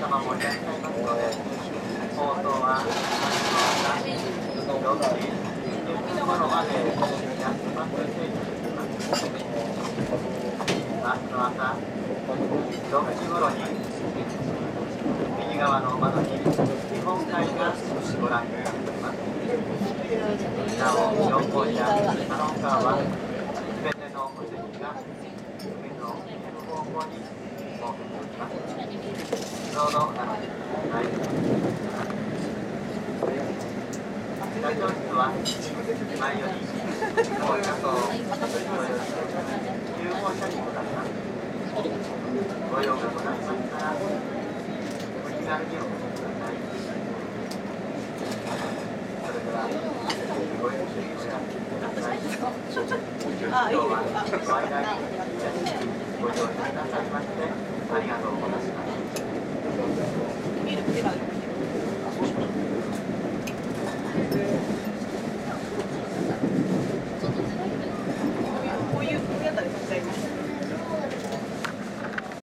様もいらっしゃいますので、応答は6時20分頃までやってますと整理しています。明日の朝6時頃に右側の窓に日本海がご覧になっています。なお、4号車サロンカーは全てのお席が海の向方向に設けております。どうぞお楽しみください。車掌室は前より高車と9号車にございます。ご用がございましたら、お気軽にお越しください。それでは、ごゆっくりおやってください。今日はご愛来にご乗車くださいまして、ありがとうございましたす。